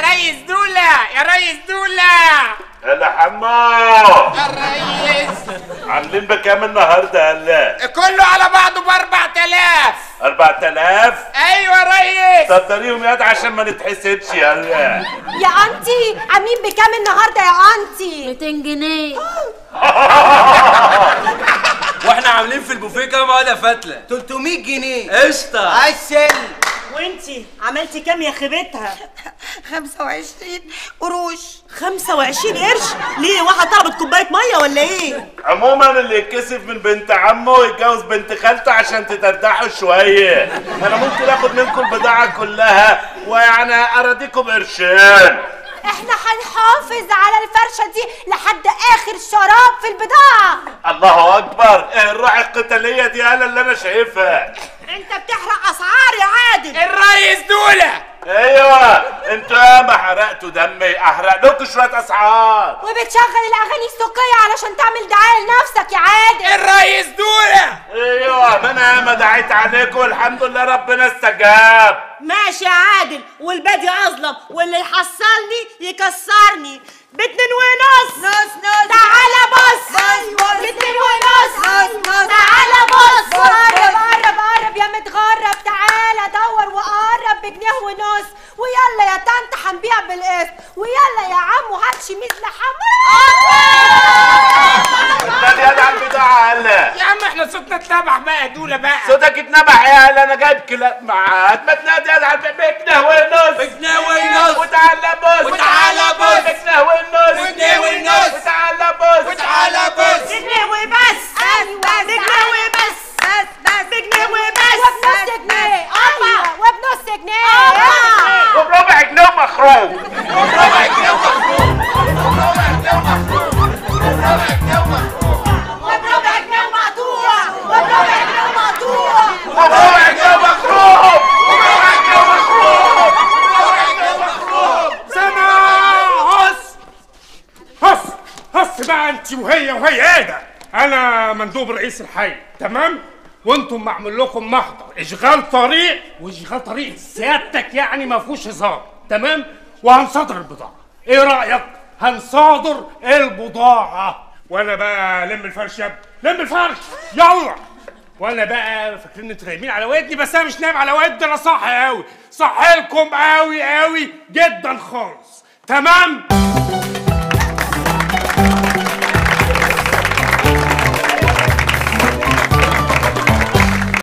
ريس دولة يا ريس دولة هلا حمو. يا ريس. عاملين بكام النهارده هلا؟ كله على بعضه ب 4000 4000 أيوه يا ريس. صدريهم ياد عشان ما نتحسدش هلا يا أنتي عاملين بكام النهارده يا أنتي؟ 200 جنيه. وإحنا عاملين في البوفيه كام واحدة فتلة؟ 300 جنيه. قشطة. عسل. وإنتي عملتي كام يا خيبتها؟ 25 قروش. 25 قرش؟ ليه؟ واحد طلبت كوباية مية ولا إيه؟ عموما اللي يتكسف من بنت عمه يتجوز بنت خالته عشان تتردحوا شوية. أنا ممكن آخد منكم البضاعه كلها ويعني اراضيكم قرشين. إحنا هنحافظ على الفرشة دي لحد آخر شراب في البضاعة. الله أكبر. إيه الروح القتالية دي؟ هلا اللي أنا شايفها. أنت بتحرق أسعار يا عادل. الريس دولة. أيوه. أنتوا ياما حرقتوا دمي احرق لكم شوية أسعار. وبتشغل الأغاني السوقيه علشان تعمل دعاية لنفسك يا عادل. الريس دولة. أيوه ما أنا ياما دعيت عليكم والحمد لله ربنا استجاب. ماشي يا عادل والبادي أظلم واللي يحصلني يكسرني. باتنين ونص. نص نص. تعالى بص. باتنين ونص. تعالى بص. قرب قرب قرب يا متغرب. تعالى دور وقرب بجنيه ونص. ويلا يا طنط هنبيع بالقسط ويلا يا عمو هات شميز لحمه ده يد على البضاعه هلا. يا عم إحنا صوتنا اتنبح بقى يا دولة بقى. صوتك اتنبح يا هلا أنا جايب كلاب معاك. ما تنادي يد على بجنيه ونص بجنيه ونص. وتعالى بص وتعالى بص. بجنيه ونص وجنيه ونص. وتعالى بص وتعالى بص. بجنيه وبس. أيوه بجنيه وبس. بس بس بجنيه وبس. وبنص جنيه أيوه. وبنص جنيه هص بقى انت وهي وهي إيه أنا مندوب رئيس الحي تمام وأنتم معمول لكم محضر اشغال طريق واشغال طريق سيادتك يعني ما فيهوش هزار تمام؟ وهنصادر البضاعة. إيه رأيك؟ هنصادر البضاعة. وأنا بقى لم الفرش يا لم الفرش! يلا! وأنا بقى فاكرين إنتوا نايمين على ودني بس أنا مش نايم على ودني أنا صاحي قوي صاحي لكم قوي قوي جدا خالص. تمام؟